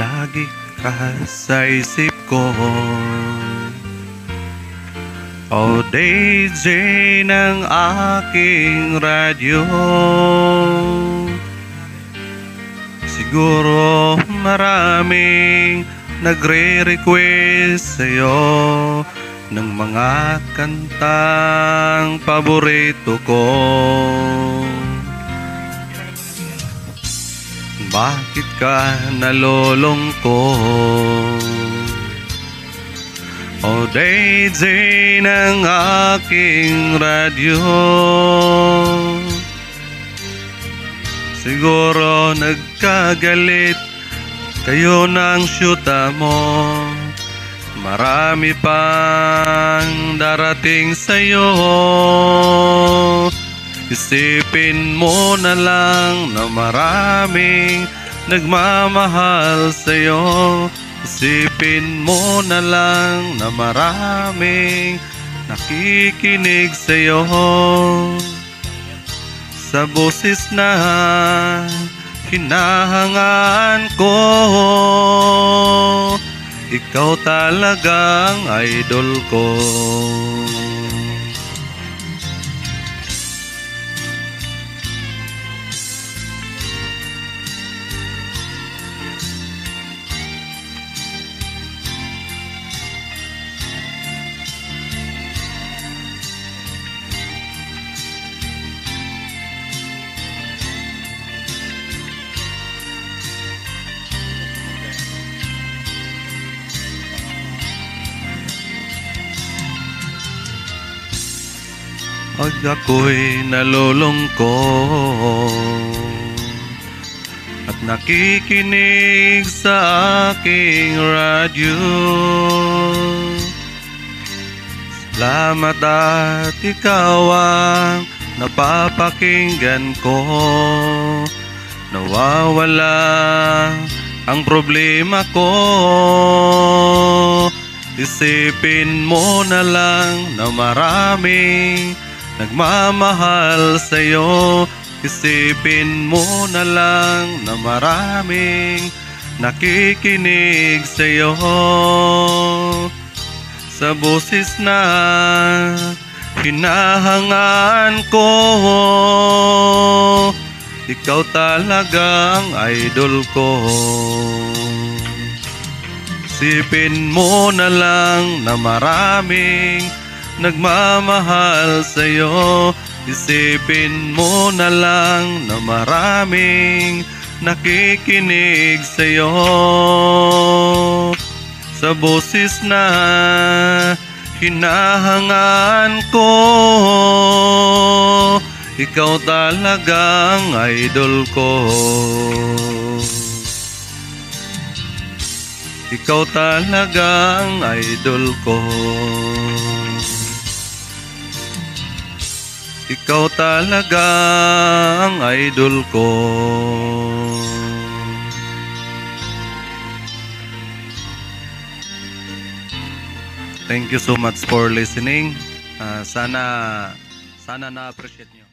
Lagi ka sa isip ko O DJ ng aking radyo Siguro maraming nagre-request sa'yo ng mga kantang paborito ko. Bakit ka nalolongkot? O DJ ng aking radyo. Siguro nagkagalit kayo ng syuta mo. Marami pang darating sa'yo Isipin mo na lang na maraming nagmamahal sa'yo. Isipin mo na lang na maraming nakikinig sa'yo. Sa boses na hinahangaan ko Ikaw talagang idol ko Pag ako'y nalulungkot At nakikinig sa aking radyo Salamat at ikaw ang napapakinggan ko. Nawawala ang problema ko. Isipin mo na lang na maraming nagmamahal sa'yo Isipin mo na lang na maraming nakikinig sa'yo. Sa boses na hinahangaan ko Ikaw talagang idol ko. Isipin mo na lang na maraming nagmamahal sa'yo. Isipin mo na lang na maraming nakikinig sa'yo. Sa boses na hinahangaan ko Ikaw talagang idol ko. Ikaw talagang idol ko Ikaw talagang idol ko Thank you so much for listening. Ah, sana sana na-appreciate nyo.